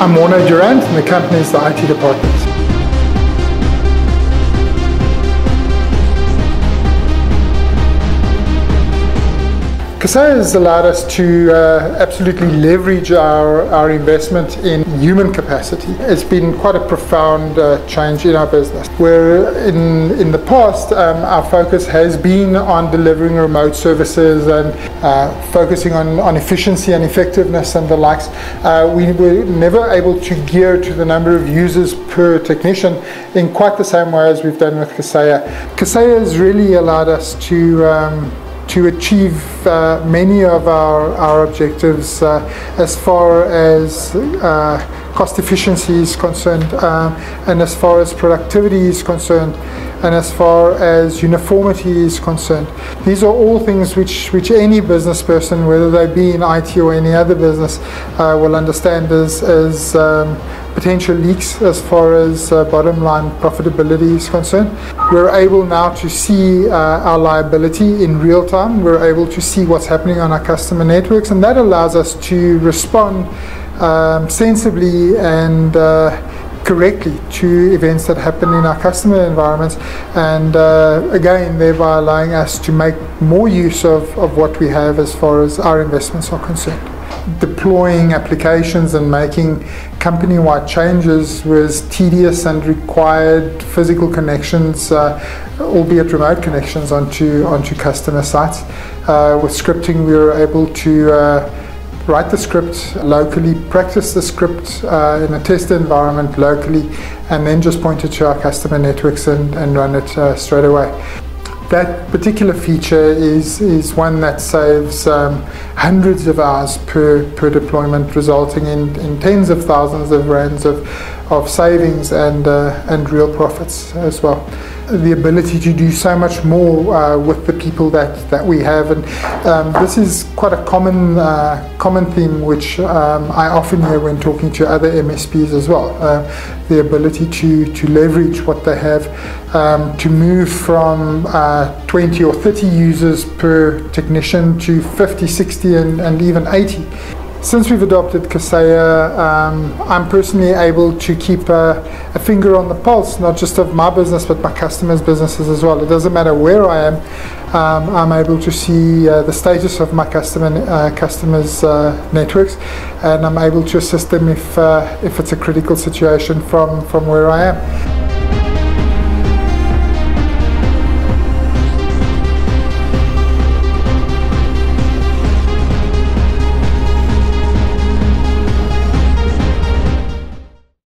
I'm Mornay Durant and the company is the IT department. Kaseya has allowed us to uh, absolutely leverage our, our investment in human capacity. It's been quite a profound uh, change in our business. Where in, in the past, um, our focus has been on delivering remote services and uh, focusing on, on efficiency and effectiveness and the likes. Uh, we were never able to gear to the number of users per technician in quite the same way as we've done with Kaseya. Kaseya has really allowed us to um, to achieve uh, many of our, our objectives uh, as far as uh, cost efficiency is concerned um, and as far as productivity is concerned and as far as uniformity is concerned. These are all things which, which any business person, whether they be in IT or any other business, uh, will understand as, as um, potential leaks as far as uh, bottom line profitability is concerned. We're able now to see uh, our liability in real time. We're able to see what's happening on our customer networks, and that allows us to respond um, sensibly and uh, correctly to events that happen in our customer environments and uh, again thereby allowing us to make more use of, of what we have as far as our investments are concerned deploying applications and making company-wide changes was tedious and required physical connections, uh, albeit remote connections, onto onto customer sites. Uh, with scripting, we were able to uh, write the script locally, practice the script uh, in a test environment locally, and then just point it to our customer networks and, and run it uh, straight away. That particular feature is, is one that saves um, hundreds of hours per, per deployment, resulting in, in tens of thousands of rands of, of savings and, uh, and real profits as well the ability to do so much more uh, with the people that, that we have. And um, this is quite a common uh, common theme which um, I often hear when talking to other MSPs as well. Uh, the ability to, to leverage what they have, um, to move from uh, 20 or 30 users per technician to 50, 60 and, and even 80. Since we've adopted Kaseya, um, I'm personally able to keep a, a, finger on the pulse, not just of my business, but my customers' businesses as well. It doesn't matter where I am, um, I'm able to see uh, the status of my customer uh, customers' uh, networks, and I'm able to assist them if, uh, if it's a critical situation from, from where I am.